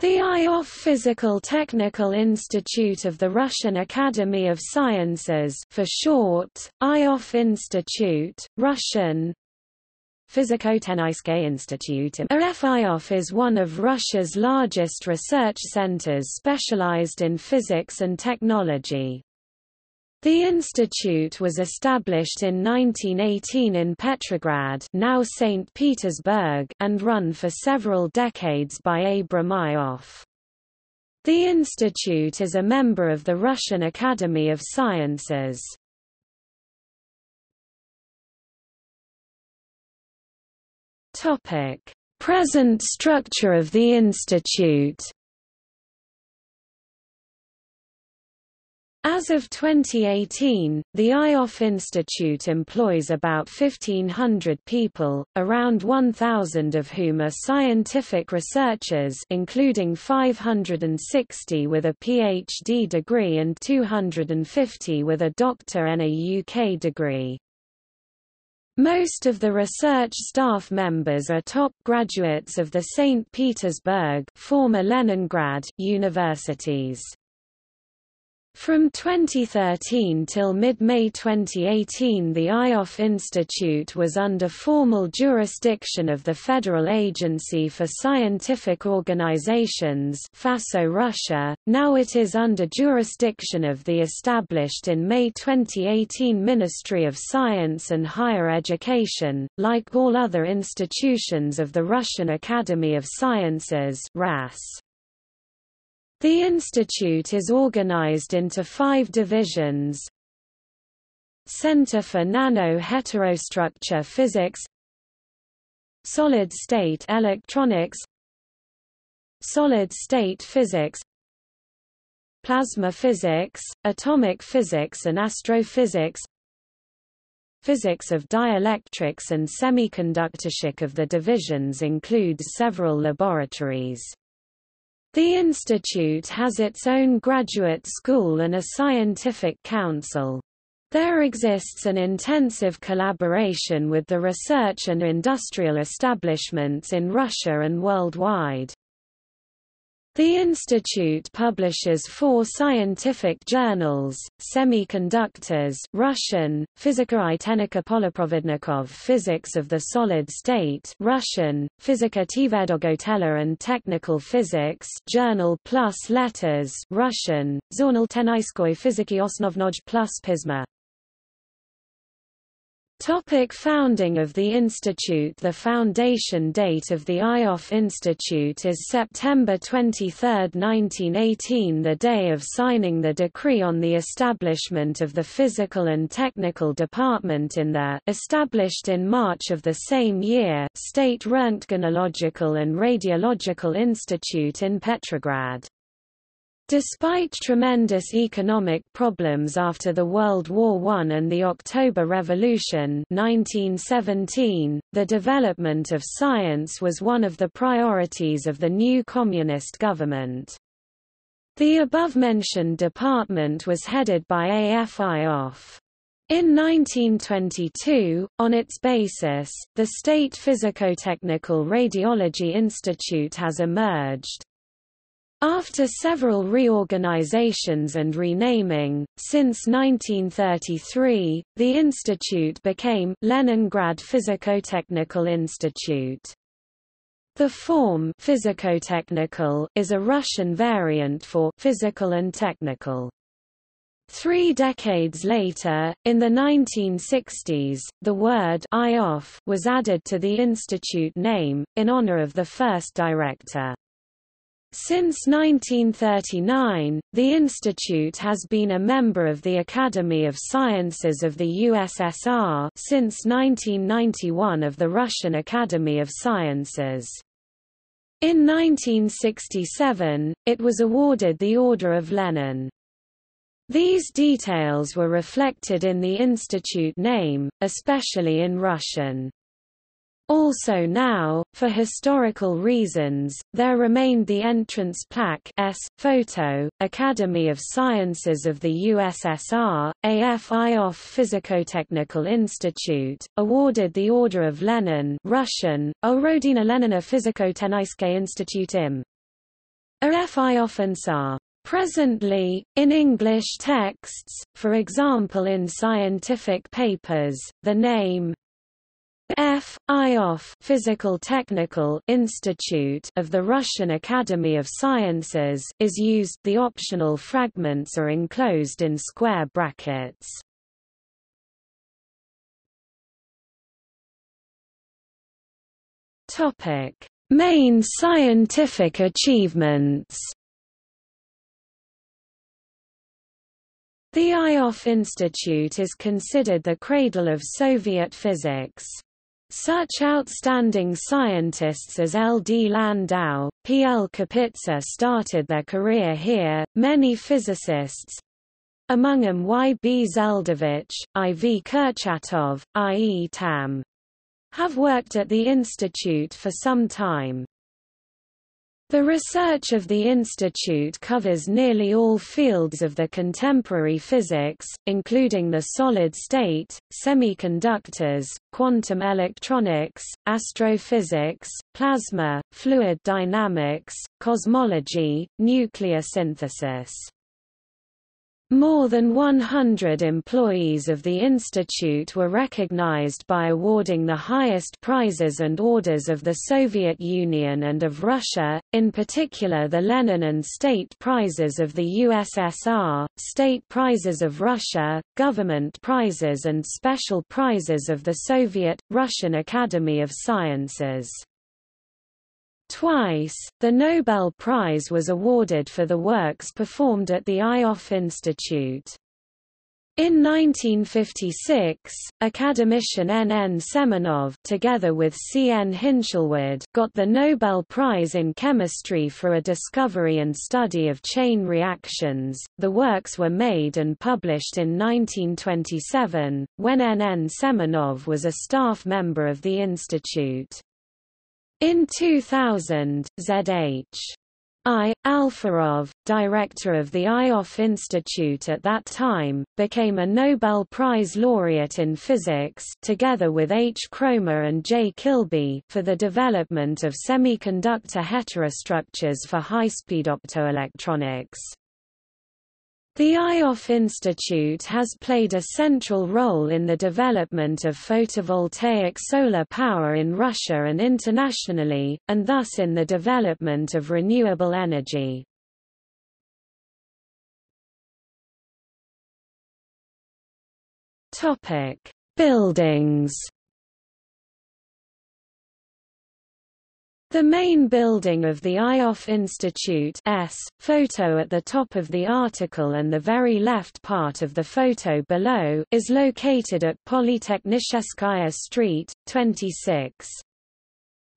The Ioffe Physical Technical Institute of the Russian Academy of Sciences for short, Ioffe Institute, Russian Fiziko-Tenayskoye Institute RFIOF is one of Russia's largest research centers specialized in physics and technology. The institute was established in 1918 in Petrograd now St. Petersburg and run for several decades by Abram Ioffe. The institute is a member of the Russian Academy of Sciences. Present structure of the institute As of 2018, the Ioffe Institute employs about 1,500 people, around 1,000 of whom are scientific researchers including 560 with a PhD degree and 250 with a Doktor Nauk degree. Most of the research staff members are top graduates of the St. Petersburg former Leningrad universities. From 2013 till mid-May 2018 the Ioffe Institute was under formal jurisdiction of the Federal Agency for Scientific Organizations FASO Russia, now it is under jurisdiction of the established in May 2018 Ministry of Science and Higher Education, like all other institutions of the Russian Academy of Sciences RAS. The institute is organized into five divisions Center for Nano-Heterostructure Physics Solid-State Electronics Solid-State Physics Plasma Physics, Atomic Physics and Astrophysics Physics of dielectrics and semiconductorship of the divisions includes several laboratories. The institute has its own graduate school and a scientific council. There exists an intensive collaboration with the research and industrial establishments in Russia and worldwide. The institute publishes four scientific journals, Semiconductors Russian, Fizika Itenika Poloprovodnikov Physics of the Solid State Russian, Fizika Tvedogotela and Technical Physics Journal plus Letters Russian, Zornal Tenayskoye Fiziki Osnovnoj plus Pisma Topic founding of the institute The foundation date of the Ioffe Institute is September 23, 1918 the day of signing the decree on the establishment of the Physical and Technical Department in the established in March of the same year State Röntgenological and Radiological Institute in Petrograd. Despite tremendous economic problems after the World War I and the October Revolution 1917, the development of science was one of the priorities of the new communist government. The above-mentioned department was headed by A.F. Ioffe. In 1922, on its basis, the State Physicotechnical Radiology Institute has emerged. After several reorganizations and renaming, since 1933, the institute became Leningrad Physicotechnical Institute. The form physicotechnical is a Russian variant for physical and technical. Three decades later, in the 1960s, the word Ioffe was added to the institute name, in honor of the first director. Since 1939, the institute has been a member of the Academy of Sciences of the USSR since 1991 of the Russian Academy of Sciences. In 1967, it was awarded the Order of Lenin. These details were reflected in the institute name, especially in Russian. Also now, for historical reasons, there remained the entrance plaque S. Photo, Academy of Sciences of the USSR, AFIOF Physicotechnical Institute, awarded the Order of Lenin Russian, Orodina Lenina Physikotenaiske Institute im. are Presently, in English texts, for example in scientific papers, the name F. Physical Technical Institute of the Russian Academy of Sciences is used the optional fragments are enclosed in square brackets. Topic: Main scientific achievements The Ioffe Institute is considered the cradle of Soviet physics. Such outstanding scientists as L. D. Landau, P. L. Kapitsa started their career here. Many physicists among them Y. B. Zeldovich, I. V. Kurchatov, I. E. Tamm have worked at the institute for some time. The research of the institute covers nearly all fields of the contemporary physics, including the solid state, semiconductors, quantum electronics, astrophysics, plasma, fluid dynamics, cosmology, nuclear synthesis. More than 100 employees of the institute were recognized by awarding the highest prizes and orders of the Soviet Union and of Russia, in particular the Lenin and State Prizes of the USSR, State Prizes of Russia, Government Prizes and Special Prizes of the Soviet, Russian Academy of Sciences. Twice, the Nobel Prize was awarded for the works performed at the Ioffe Institute. In 1956, academician N. N. Semenov together with C. N. Hinshelwood got the Nobel Prize in Chemistry for a discovery and study of chain reactions. The works were made and published in 1927, when N. N. Semenov was a staff member of the institute. In 2000, Z.H. I. Alferov, director of the Ioffe Institute at that time, became a Nobel Prize laureate in physics together with H. Kroemer and J. Kilby for the development of semiconductor heterostructures for high-speed optoelectronics. The Ioffe Institute has played a central role in the development of photovoltaic solar power in Russia and internationally, and thus in the development of renewable energy. Buildings The main building of the Ioffe Institute S, photo at the top of the article and the very left part of the photo below is located at Polytechnicheskaya Street, 26.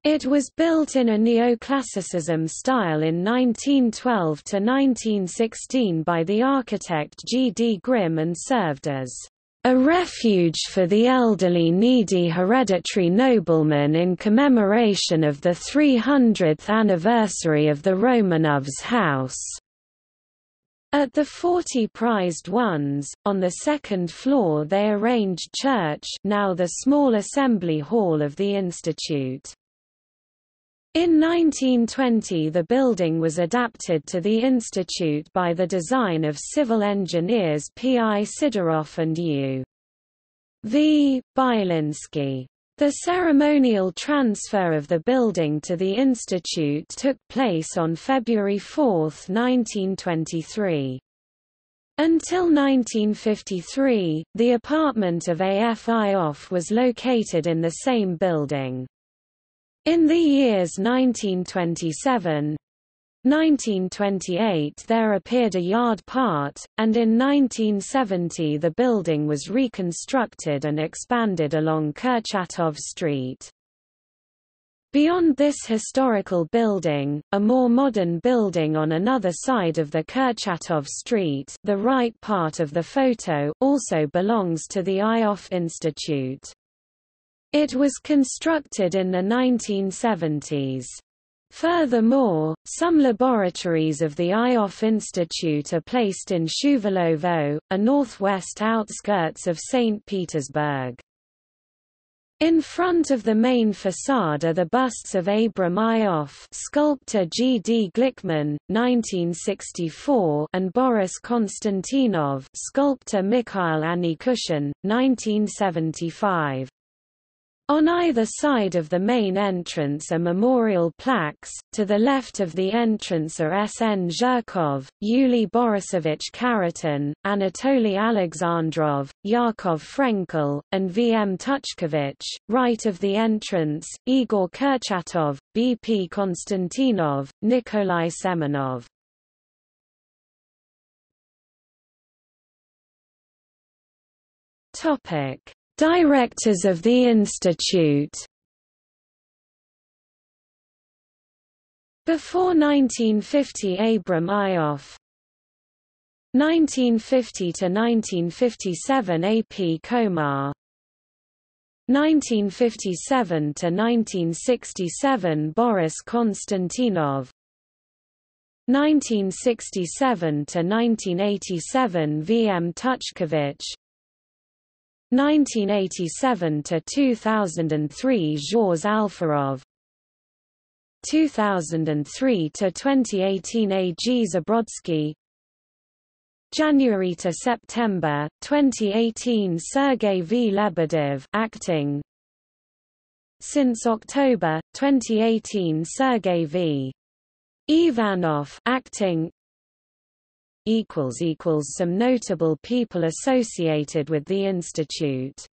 It was built in a neoclassicism style in 1912 to 1916 by the architect G. D. Grimm and served as a refuge for the elderly needy hereditary noblemen in commemoration of the 300th anniversary of the Romanovs' house. At the 40 prized ones, on the second floor they arranged church now the small assembly hall of the institute. In 1920 the building was adapted to the institute by the design of civil engineers P. I. Sidorov and U. V. Byelinsky. The ceremonial transfer of the building to the institute took place on February 4, 1923. Until 1953, the apartment of AF Ioffe was located in the same building. In the years 1927, 1928 there appeared a yard part, and in 1970 the building was reconstructed and expanded along Kurchatov Street. Beyond this historical building, a more modern building on another side of the Kurchatov Street the right part of the photo also belongs to the Ioffe Institute. It was constructed in the 1970s. Furthermore, some laboratories of the Ioffe Institute are placed in Shuvalovo, a northwest outskirts of St. Petersburg. In front of the main facade are the busts of Abram Ioffe sculptor G. D. Glickman, 1964 and Boris Konstantinov sculptor Mikhail Anikushin, 1975. On either side of the main entrance are memorial plaques, to the left of the entrance are S. N. Zhirkov, Yuli Borisovich Khariton, Anatoly Alexandrov, Yakov Frenkel, and V. M. Tuchkevich, right of the entrance, Igor Kurchatov, B. P. Konstantinov, Nikolai Semenov. Topic Directors of the Institute Before 1950 Abram Ioffe 1950–1957 A. P. Komar 1957–1967 Boris Konstantinov 1967–1987 V. M. Tuchkevich 1987 to 2003 Zhores Alferov 2003 to 2018 A. G. Zabrodsky January to September 2018 Sergei V. Lebedev acting Since October 2018 Sergei V. Ivanov acting some notable people associated with the institute